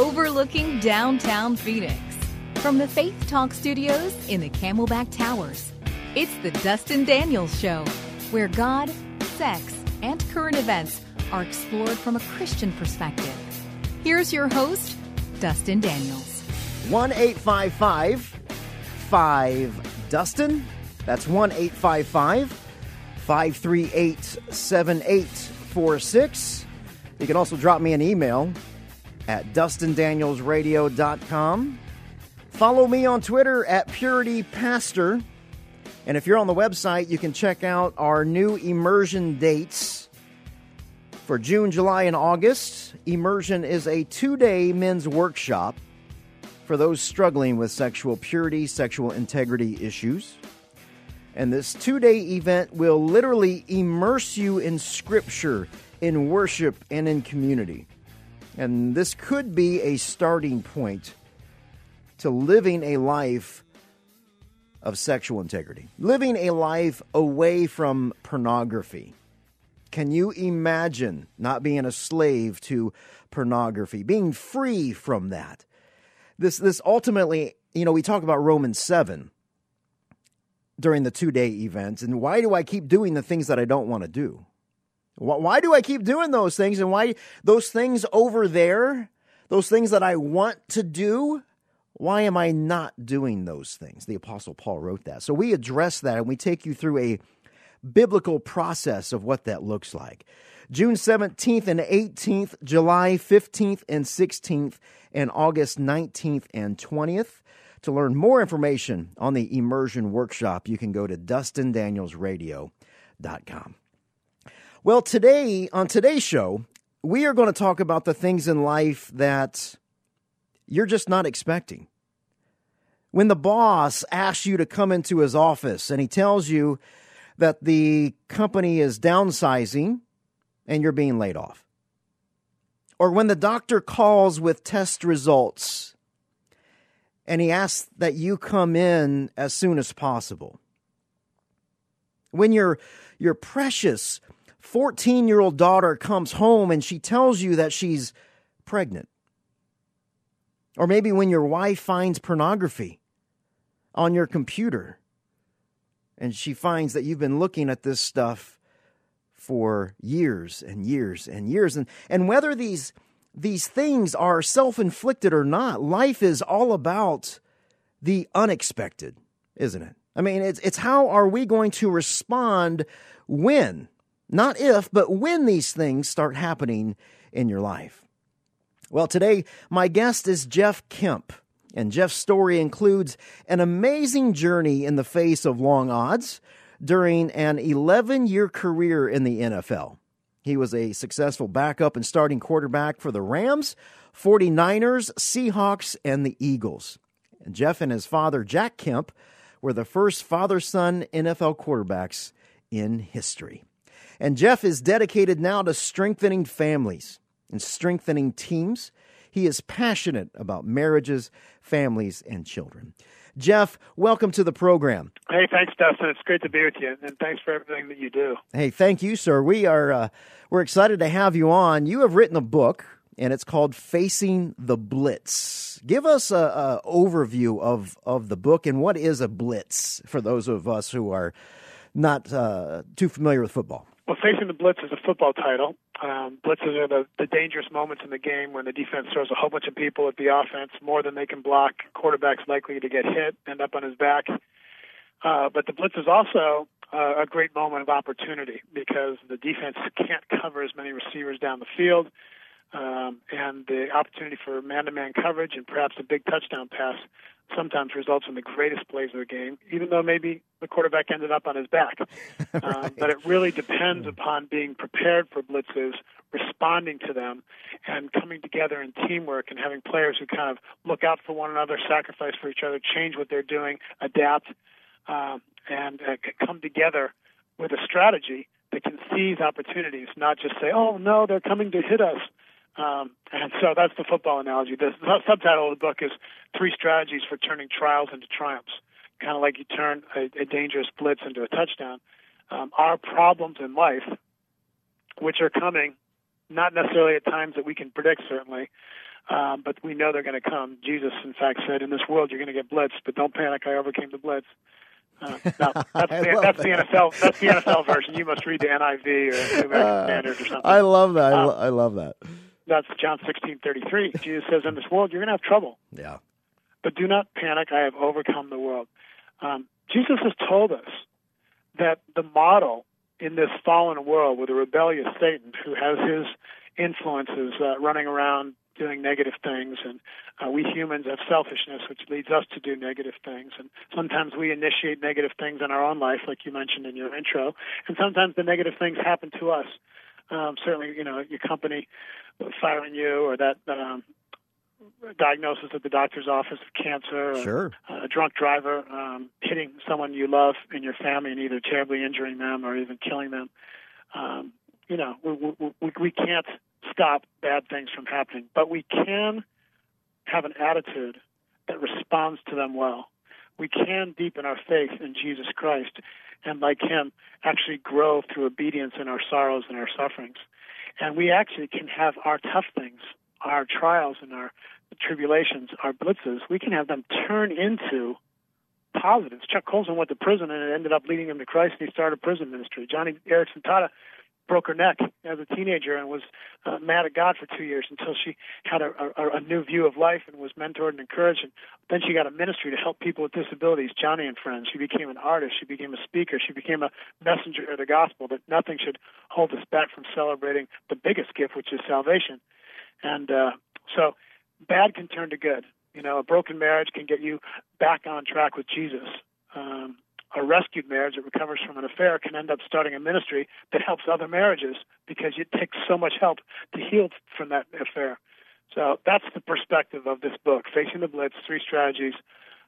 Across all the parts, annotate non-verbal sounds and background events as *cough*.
overlooking downtown Phoenix. From the Faith Talk studios in the Camelback Towers, it's the Dustin Daniels Show, where God, sex, and current events are explored from a Christian perspective. Here's your host, Dustin Daniels. 1 855 5 Dustin. That's 1 855 538 7846. You can also drop me an email at dustindanielsradio.com. Follow me on Twitter at Purity Pastor. And if you're on the website, you can check out our new immersion dates for June, July, and August. Immersion is a two day men's workshop for those struggling with sexual purity, sexual integrity issues. And this two day event will literally immerse you in Scripture, in worship, and in community. And this could be a starting point to living a life of sexual integrity, living a life away from pornography. Can you imagine not being a slave to pornography, being free from that? This, this ultimately, you know, we talk about Romans 7 during the two day event, and why do I keep doing the things that I don't want to do? Why do I keep doing those things? And why those things over there, those things that I want to do, why am I not doing those things? The Apostle Paul wrote that. So we address that and we take you through a biblical process of what that looks like. June 17th and 18th, July 15th and 16th, and August 19th and 20th. To learn more information on the immersion workshop, you can go to dustindanielsradio.com. Well, today, on today's show, we are going to talk about the things in life that you're just not expecting. When the boss asks you to come into his office and he tells you that the company is downsizing and you're being laid off. Or when the doctor calls with test results and he asks that you come in as soon as possible. When your, your precious 14 year old daughter comes home and she tells you that she's pregnant. Or maybe when your wife finds pornography on your computer and she finds that you've been looking at this stuff for years and years and years and and whether these these things are self-inflicted or not life is all about the unexpected isn't it i mean it's it's how are we going to respond when not if, but when these things start happening in your life. Well, today, my guest is Jeff Kemp. And Jeff's story includes an amazing journey in the face of long odds during an 11 year career in the NFL. He was a successful backup and starting quarterback for the Rams, 49ers, Seahawks, and the Eagles. And Jeff and his father, Jack Kemp, were the first father son NFL quarterbacks in history. And Jeff is dedicated now to strengthening families and strengthening teams. He is passionate about marriages, families, and children. Jeff, welcome to the program. Hey, thanks, Dustin. It's great to be with you, and thanks for everything that you do. Hey, thank you, sir. We are uh, we're excited to have you on. You have written a book, and it's called "Facing the Blitz." Give us a, a overview of of the book and what is a blitz for those of us who are not uh, too familiar with football. Well, facing the blitz is a football title. Um, blitzes are the, the dangerous moments in the game when the defense throws a whole bunch of people at the offense, more than they can block. Quarterback's likely to get hit, end up on his back. Uh, but the blitz is also uh, a great moment of opportunity because the defense can't cover as many receivers down the field, um, and the opportunity for man-to-man coverage and perhaps a big touchdown pass sometimes results in the greatest plays of the game, even though maybe the quarterback ended up on his back. *laughs* right. um, but it really depends upon being prepared for blitzes, responding to them, and coming together in teamwork and having players who kind of look out for one another, sacrifice for each other, change what they're doing, adapt, um, and uh, come together with a strategy that can seize opportunities, not just say, "Oh no, they're coming to hit us." Um, and so that's the football analogy. The subtitle of the book is Three Strategies for Turning Trials into Triumphs. Kind of like you turn a, a dangerous blitz into a touchdown. Um, our problems in life, which are coming, not necessarily at times that we can predict, certainly, Um, but we know they're going to come. Jesus, in fact, said, "In this world, you're going to get blitzed, but don't panic. I overcame the blitz." Uh, now, *laughs* that's, the, that's the NFL. That's the NFL version. You must read the NIV or the American uh, Standard or something. I love that. Um, I love that. That's John sixteen thirty three. *laughs* Jesus says, "In this world, you're going to have trouble." Yeah. But do not panic. I have overcome the world. Um, Jesus has told us that the model in this fallen world with a rebellious Satan who has his influences uh, running around doing negative things, and uh, we humans have selfishness, which leads us to do negative things. And sometimes we initiate negative things in our own life, like you mentioned in your intro, and sometimes the negative things happen to us. Um, certainly, you know, your company firing you, or that um, diagnosis at the doctor's office of cancer, sure. a drunk driver um, hitting someone you love in your family and either terribly injuring them or even killing them. Um, you know, we, we, we can't stop bad things from happening, but we can have an attitude that responds to them well. We can deepen our faith in Jesus Christ and, like Him, actually grow through obedience in our sorrows and our sufferings. And we actually can have our tough things, our trials and our tribulations, our blitzes, we can have them turn into positives. Chuck Colson went to prison and it ended up leading him to Christ and he started prison ministry. Joni Eareckson Tada broke her neck as a teenager and was uh, mad at God for two years until she had a, a, a new view of life and was mentored and encouraged. And then she got a ministry to help people with disabilities, Joni and Friends. She became an artist. She became a speaker. She became a messenger of the gospel that nothing should hold us back from celebrating the biggest gift, which is salvation. And uh, so bad can turn to good. You know, a broken marriage can get you back on track with Jesus. Um, a rescued marriage that recovers from an affair can end up starting a ministry that helps other marriages because it takes so much help to heal from that affair. So that's the perspective of this book, Facing the Blitz, Three Strategies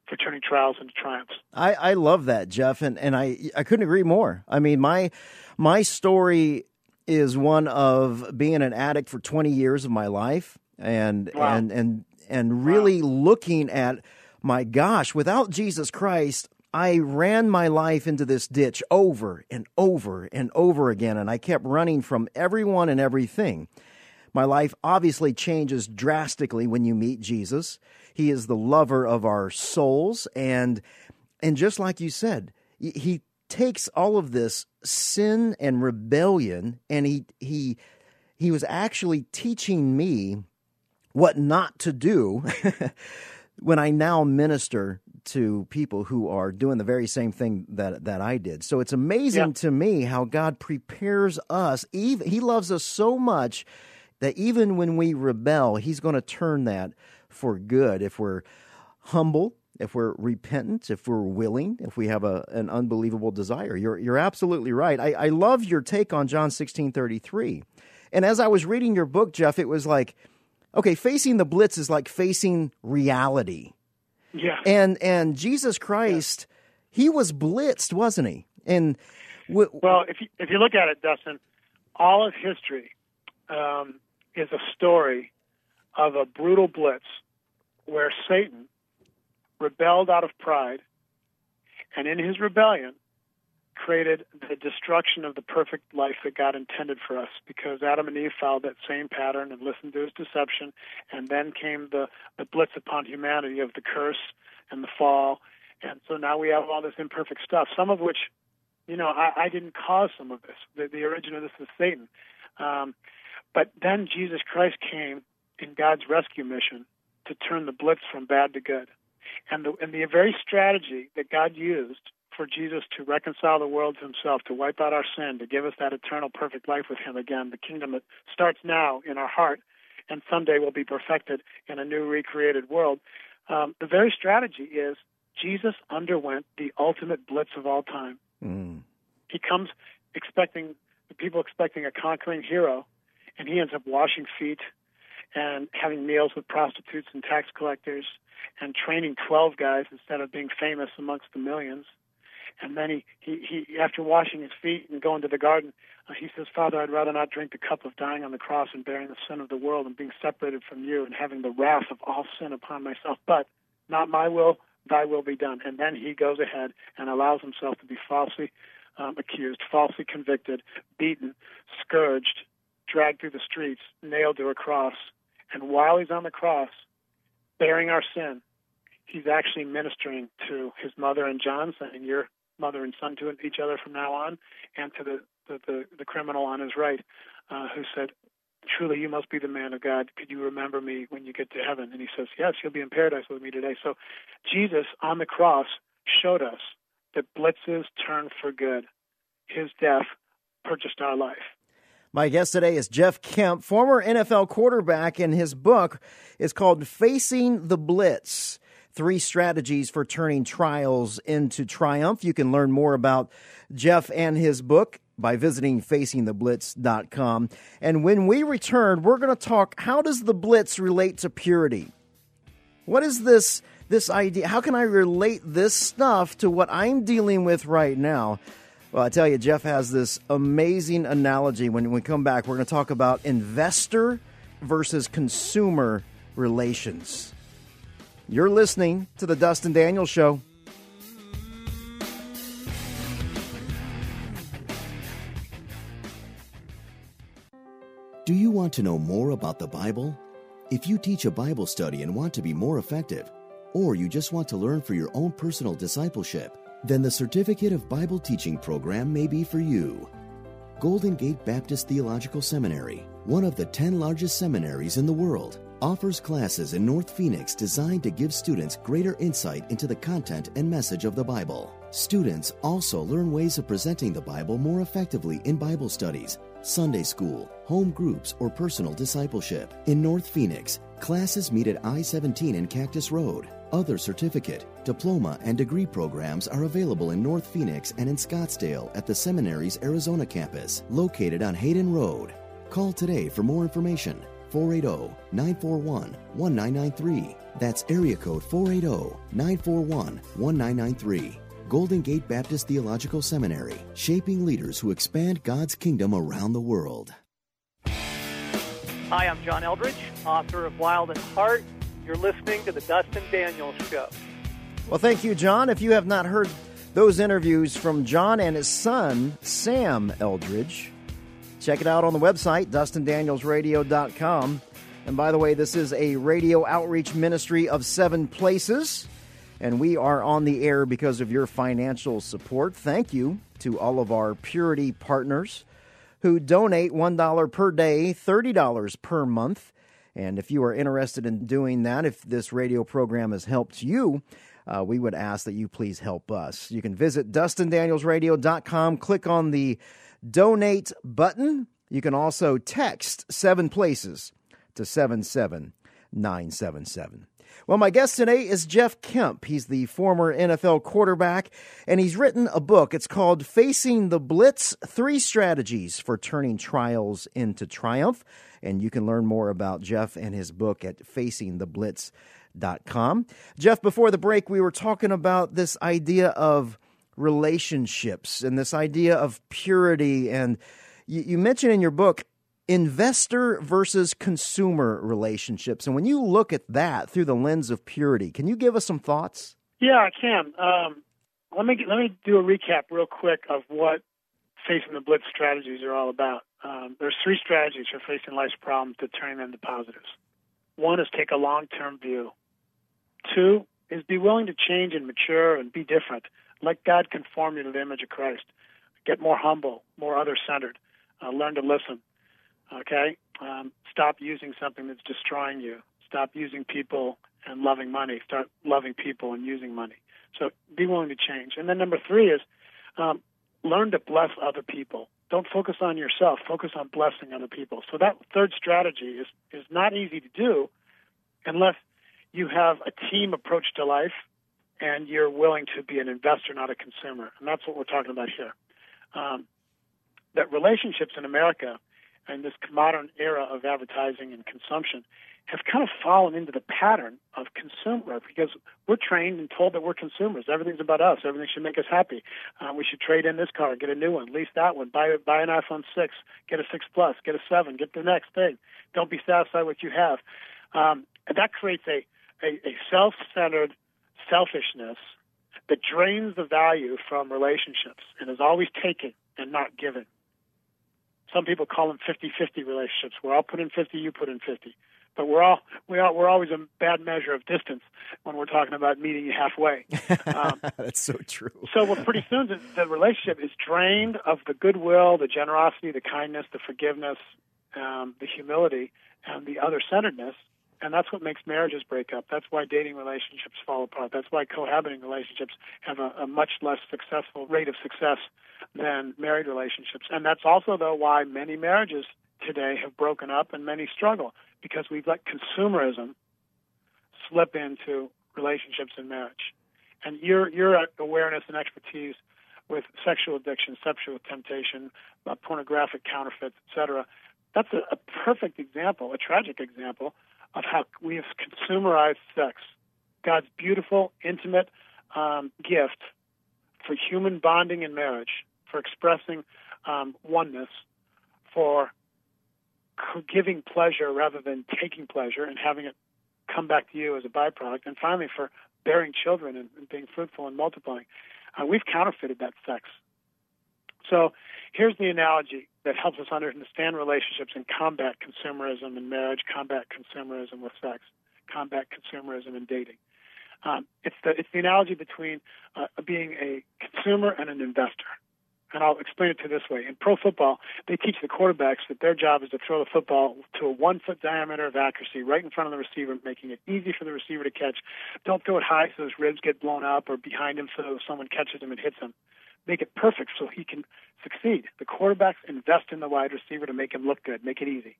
for Turning Trials into Triumphs. I, I love that, Jeff, and, and I, I couldn't agree more. I mean, my, my story is one of being an addict for 20 years of my life and, wow. and, and, and really wow. looking at, my gosh, without Jesus Christ, I ran my life into this ditch over and over and over again, and I kept running from everyone and everything. My life obviously changes drastically when you meet Jesus. He is the lover of our souls, and and just like you said, he takes all of this sin and rebellion, and he he he was actually teaching me what not to do *laughs* when I now minister to people who are doing the very same thing that that I did. So it's amazing yeah. to me how God prepares us. Even He loves us so much that even when we rebel, He's going to turn that for good if we're humble, if we're repentant, if we're willing, if we have a, an unbelievable desire. You're you're absolutely right. I, I love your take on John sixteen thirty three. And as I was reading your book, Jeff, it was like, okay, facing the blitz is like facing reality yeah. And and Jesus Christ, yeah. he was blitzed, wasn't he? And w- well, if you, if you look at it, Dustin, all of history um, is a story of a brutal blitz where Satan rebelled out of pride, and in his rebellion, created the destruction of the perfect life that God intended for us because Adam and Eve followed that same pattern and listened to his deception. And then came the, the blitz upon humanity of the curse and the fall. And so now we have all this imperfect stuff, some of which, you know, I, I didn't cause some of this. The, the origin of this is Satan. Um, but then Jesus Christ came in God's rescue mission to turn the blitz from bad to good. And the, and the very strategy that God used for Jesus to reconcile the world to himself, to wipe out our sin, to give us that eternal perfect life with him again, the kingdom that starts now in our heart and someday will be perfected in a new recreated world. Um, the very strategy is Jesus underwent the ultimate blitz of all time. Mm. He comes expecting the people expecting a conquering hero, and he ends up washing feet and having meals with prostitutes and tax collectors and training 12 guys instead of being famous amongst the millions. And then he, he, he after washing his feet and going to the garden, uh, he says, Father, I'd rather not drink the cup of dying on the cross and bearing the sin of the world and being separated from you and having the wrath of all sin upon myself. But not my will, thy will be done. And then he goes ahead and allows himself to be falsely um, accused, falsely convicted, beaten, scourged, dragged through the streets, nailed to a cross, And while he's on the cross, bearing our sin, he's actually ministering to his mother and John, saying, You're mother and son to each other from now on, and to the, the, the, the criminal on his right, uh, who said, Truly, you must be the man of God. Could you remember me when you get to heaven? And he says, Yes, you'll be in paradise with me today. So Jesus on the cross showed us that blitzes turn for good. His death purchased our life. My guest today is Jeff Kemp, former NFL quarterback, and his book is called Facing the Blitz Three Strategies for Turning Trials into Triumph. You can learn more about Jeff and his book by visiting facingtheblitz.com. And when we return, we're going to talk how does the blitz relate to purity? What is this this idea? How can I relate this stuff to what I'm dealing with right now? Well, I tell you, Jeff has this amazing analogy. When we come back, we're going to talk about investor versus consumer relations. You're listening to the Dustin Daniels Show. Do you want to know more about the Bible? If you teach a Bible study and want to be more effective, or you just want to learn for your own personal discipleship, then the Certificate of Bible Teaching program may be for you. Golden Gate Baptist Theological Seminary, one of the 10 largest seminaries in the world, offers classes in North Phoenix designed to give students greater insight into the content and message of the Bible. Students also learn ways of presenting the Bible more effectively in Bible studies, Sunday school, home groups, or personal discipleship. In North Phoenix, classes meet at I 17 and Cactus Road. Other certificate, diploma, and degree programs are available in North Phoenix and in Scottsdale at the seminary's Arizona campus, located on Hayden Road. Call today for more information 480 941 1993. That's area code 480 941 1993. Golden Gate Baptist Theological Seminary, shaping leaders who expand God's kingdom around the world. Hi, I'm John Eldredge, author of Wild at Heart. You're listening to the Dustin Daniels Show. Well, thank you, John. If you have not heard those interviews from John and his son, Sam Eldredge, Check it out on the website, dustindanielsradio.com. And by the way, this is a radio outreach ministry of seven places, and we are on the air because of your financial support. Thank you to all of our purity partners who donate $1 per day, $30 per month. And if you are interested in doing that, if this radio program has helped you, uh, we would ask that you please help us. You can visit dustindanielsradio.com, click on the donate button. You can also text seven places to 77977. Well, my guest today is Jeff Kemp. He's the former NFL quarterback, and he's written a book. It's called Facing the Blitz Three Strategies for Turning Trials into Triumph. And you can learn more about Jeff and his book at facingtheblitz.com. Jeff, before the break, we were talking about this idea of relationships and this idea of purity. And you, you mentioned in your book investor versus consumer relationships. And when you look at that through the lens of purity, can you give us some thoughts? Yeah, I can. Um, let me let me do a recap real quick of what facing the blitz strategies are all about. Um, there's three strategies for facing life's problems to turn them into positives. One is take a long-term view. Two is be willing to change and mature and be different. Let God conform you to the image of Christ. Get more humble, more other centered. Uh, learn to listen. Okay? Um, stop using something that's destroying you. Stop using people and loving money. Start loving people and using money. So be willing to change. And then number three is um, learn to bless other people. Don't focus on yourself. Focus on blessing other people. So that third strategy is is not easy to do unless you have a team approach to life and you're willing to be an investor, not a consumer. And that's what we're talking about here. Um, that relationships in America in this modern era of advertising and consumption have kind of fallen into the pattern of consumer because we're trained and told that we're consumers. Everything's about us. Everything should make us happy. Uh, we should trade in this car, get a new one, lease that one, buy buy an iPhone six, get a six plus, get a seven, get the next thing. Don't be satisfied with what you have. Um, and that creates a, a, a self-centered selfishness that drains the value from relationships and is always taking and not giving. Some people call them 50-50 relationships, where I'll put in 50, you put in 50. But we're all we are we're always a bad measure of distance when we're talking about meeting you halfway. *laughs* Um, That's so true. So well, pretty soon the, the relationship is drained of the goodwill, the generosity, the kindness, the forgiveness, um, the humility, and the other centeredness, and that's what makes marriages break up. That's why dating relationships fall apart. That's why cohabiting relationships have a, a much less successful rate of success than married relationships. And that's also, though, why many marriages today have broken up and many struggle because we've let consumerism slip into relationships and marriage. And your your awareness and expertise with sexual addiction, sexual temptation, uh, pornographic counterfeits, etc. That's a, a perfect example, a tragic example of how we have consumerized sex, God's beautiful, intimate um, gift for human bonding and marriage, for expressing um, oneness, for giving pleasure rather than taking pleasure and having it come back to you as a byproduct, and finally for bearing children and, and being fruitful and multiplying. Uh, we've counterfeited that sex. So here's the analogy that helps us understand relationships and combat consumerism in marriage, combat consumerism with sex, combat consumerism in dating. Um, it's the it's the analogy between uh, being a consumer and an investor. And I'll explain it to this way. In pro football, they teach the quarterbacks that their job is to throw the football to a one foot diameter of accuracy right in front of the receiver, making it easy for the receiver to catch. Don't throw it high so his ribs get blown up or behind him so someone catches him and hits him make it perfect so he can succeed. The quarterbacks invest in the wide receiver to make him look good, make it easy.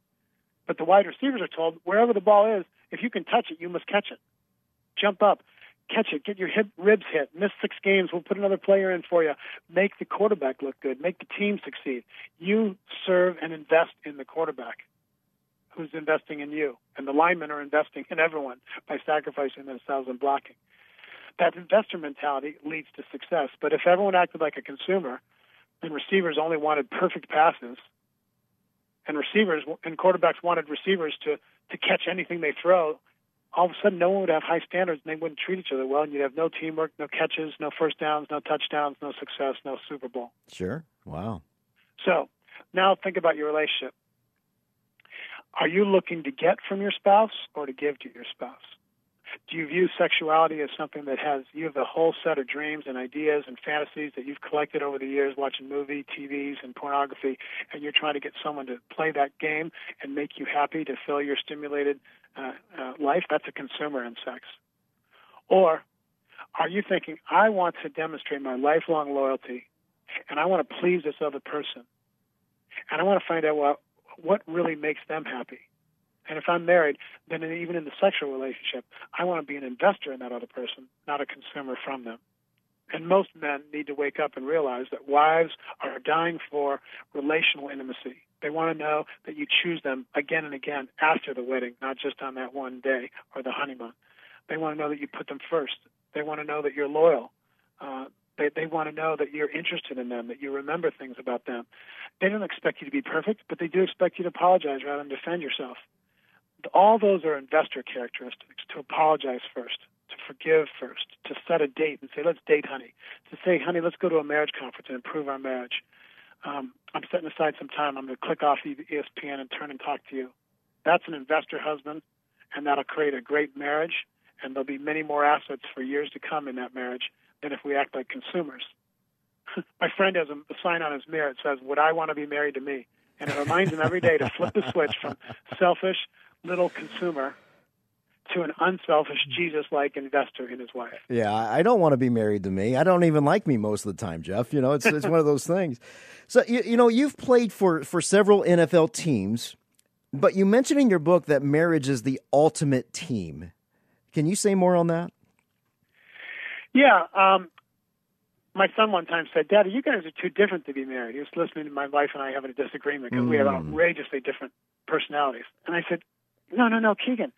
But the wide receivers are told wherever the ball is, if you can touch it, you must catch it. Jump up, catch it, get your hip ribs hit, miss six games, we'll put another player in for you. Make the quarterback look good, make the team succeed. You serve and invest in the quarterback who's investing in you. And the linemen are investing in everyone by sacrificing themselves and blocking that investor mentality leads to success. But if everyone acted like a consumer and receivers only wanted perfect passes, and receivers and quarterbacks wanted receivers to to catch anything they throw, all of a sudden no one would have high standards and they wouldn't treat each other well, and you'd have no teamwork, no catches, no first downs, no touchdowns, no success, no Super Bowl. Sure. Wow. So now think about your relationship. Are you looking to get from your spouse or to give to your spouse? Do you view sexuality as something that has you have a whole set of dreams and ideas and fantasies that you've collected over the years watching movie, TVs, and pornography, and you're trying to get someone to play that game and make you happy to fill your stimulated uh, uh, life? That's a consumer in sex. Or are you thinking, I want to demonstrate my lifelong loyalty, and I want to please this other person, and I want to find out what what really makes them happy? And if I'm married, then even in the sexual relationship, I want to be an investor in that other person, not a consumer from them. And most men need to wake up and realize that wives are dying for relational intimacy. They want to know that you choose them again and again after the wedding, not just on that one day or the honeymoon. They want to know that you put them first. They want to know that you're loyal. Uh, they, they want to know that you're interested in them, that you remember things about them. They don't expect you to be perfect, but they do expect you to apologize rather than defend yourself all those are investor characteristics to apologize first, to forgive first, to set a date and say, let's date, honey, to say, honey, let's go to a marriage conference and improve our marriage. Um, I'm setting aside some time. I'm going to click off ESPN and turn and talk to you. That's an investor husband, and that'll create a great marriage, and there'll be many more assets for years to come in that marriage than if we act like consumers. *laughs* My friend has a, a sign on his mirror that says, Would I want to be married to me? And it reminds him every day to flip the switch from selfish little consumer to an unselfish Jesus like investor in his wife. Yeah, I don't want to be married to me. I don't even like me most of the time, Jeff. You know, it's it's one of those things. So you, you know, you've played for for several NFL teams, but you mentioned in your book that marriage is the ultimate team. Can you say more on that? Yeah, um, my son one time said, "Daddy, you guys are too different to be married." He was listening to my wife and I having a disagreement because mm. we have mm. outrageously different personalities. And I said, no, no, no, Keegan.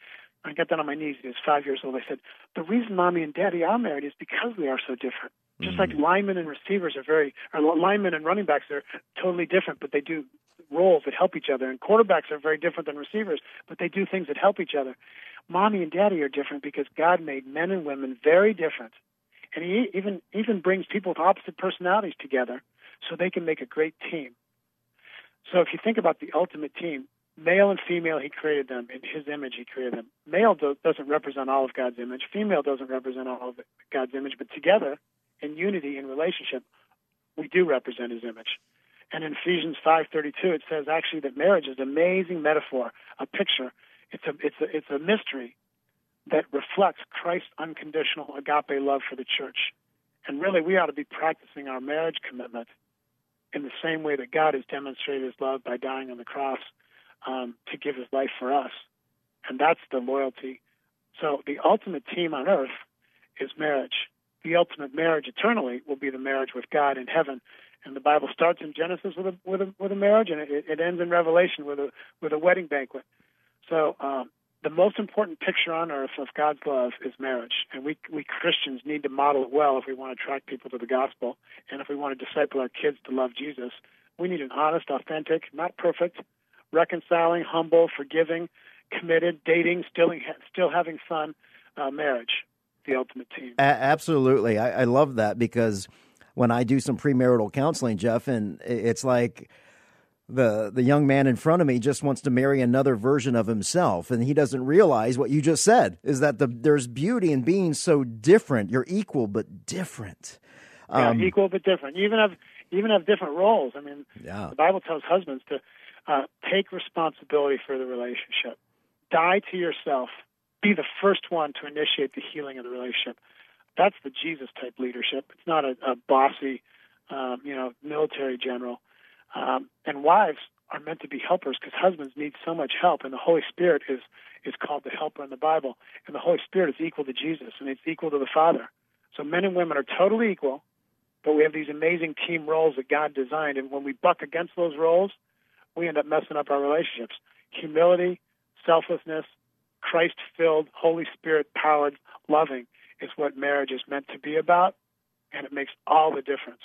I got down on my knees. He was five years old. I said, the reason mommy and daddy are married is because we are so different. Just mm-hmm. like linemen and receivers are very, or linemen and running backs are totally different, but they do roles that help each other. And quarterbacks are very different than receivers, but they do things that help each other. Mommy and daddy are different because God made men and women very different. And he even, even brings people with opposite personalities together so they can make a great team. So if you think about the ultimate team, male and female, he created them in his image. He created them. Male do, doesn't represent all of God's image. Female doesn't represent all of God's image. But together, in unity, in relationship, we do represent His image. And in Ephesians 5:32, it says actually that marriage is an amazing metaphor, a picture. It's a it's a it's a mystery that reflects Christ's unconditional agape love for the church. And really, we ought to be practicing our marriage commitment in the same way that God has demonstrated His love by dying on the cross um, to give His life for us. And that's the loyalty. So the ultimate team on earth is marriage. The ultimate marriage eternally will be the marriage with God in heaven. And the Bible starts in Genesis with a with a with a marriage, and it, it ends in Revelation with a with a wedding banquet. So um, the most important picture on earth of God's love is marriage, and we we Christians need to model it well if we want to attract people to the gospel, and if we want to disciple our kids to love Jesus. We need an honest, authentic, not perfect, reconciling, humble, forgiving, committed, dating, still still having fun uh, marriage. The ultimate team. A- absolutely, I-, I love that because when I do some premarital counseling, Jeff, and it's like the the young man in front of me just wants to marry another version of himself and he doesn't realize what you just said is that the there's beauty in being so different you're equal but different um, yeah, equal but different you even have you even have different roles i mean yeah. the bible tells husbands to uh, take responsibility for the relationship. Die to yourself. Be the first one to initiate the healing of the relationship. That's the jesus type leadership. It's not a, a bossy um, you know military general. Um, and wives are meant to be helpers because husbands need so much help, and the Holy Spirit is is called the helper in the Bible, and the Holy Spirit is equal to Jesus, and it's equal to the Father. So men and women are totally equal, but we have these amazing team roles that God designed, and when we buck against those roles, we end up messing up our relationships. Humility, selflessness, Christ-filled, Holy Spirit-powered loving is what marriage is meant to be about, and it makes all the difference.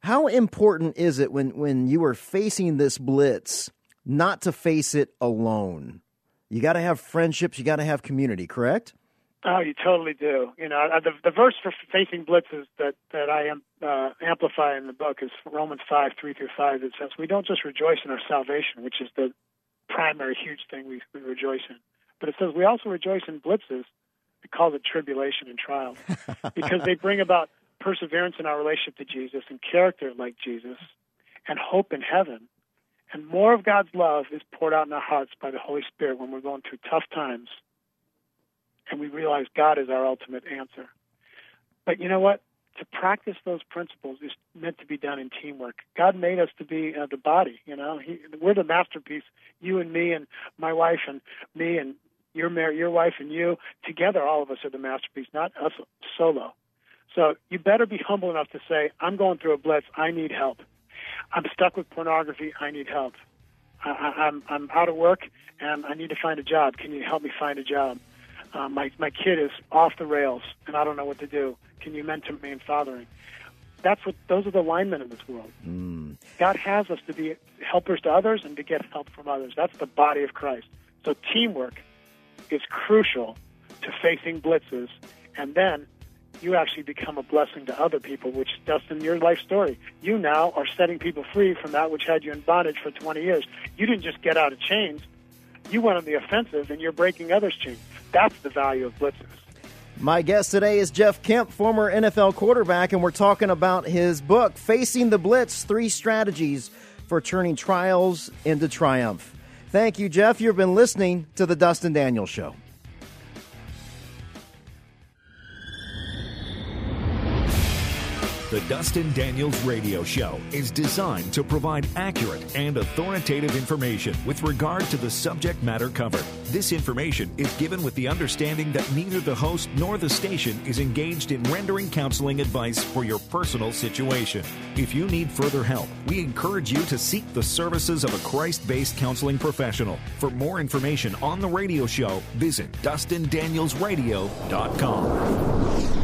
How important is it when, when you are facing this blitz not to face it alone? You got to have friendships, you got to have community, correct? Oh, you totally do. You know, the the verse for facing blitzes that that I am uh, amplify in the book is Romans five three through five. It says we don't just rejoice in our salvation, which is the primary huge thing we, we rejoice in, but it says we also rejoice in blitzes. It calls it tribulation and trials *laughs* because they bring about perseverance in our relationship to Jesus and character like Jesus and hope in heaven. And more of God's love is poured out in our hearts by the Holy Spirit when we're going through tough times and we realize God is our ultimate answer. But you know what? To practice those principles is meant to be done in teamwork. God made us to be uh, the body. You know, he, we're the masterpiece. You and me and my wife and me and your mar- your wife and you together. All of us are the masterpiece, not us solo. So you better be humble enough to say, I'm going through a blitz. I need help. I'm stuck with pornography. I need help. I, I'm I'm out of work and I need to find a job. Can you help me find a job? Uh, my my kid is off the rails and I don't know what to do. Can you mentor me in fathering? That's what those are the linemen in this world. Mm. God has us to be helpers to others and to get help from others. That's the body of Christ. So teamwork is crucial to facing blitzes and then you actually become a blessing to other people, which Dustin, your life story. You now are setting people free from that which had you in bondage for 20 years. You didn't just get out of chains, you went on the offensive and you're breaking others' chains. That's the value of blitzes. My guest today is Jeff Kemp, former NFL quarterback, and we're talking about his book, Facing the Blitz Three Strategies for Turning Trials into Triumph. Thank you, Jeff. You've been listening to The Dustin Daniels Show. The Dustin Daniels Radio Show is designed to provide accurate and authoritative information with regard to the subject matter covered. This information is given with the understanding that neither the host nor the station is engaged in rendering counseling advice for your personal situation. If you need further help, we encourage you to seek the services of a Christ based counseling professional. For more information on the radio show, visit DustinDanielsRadio.com.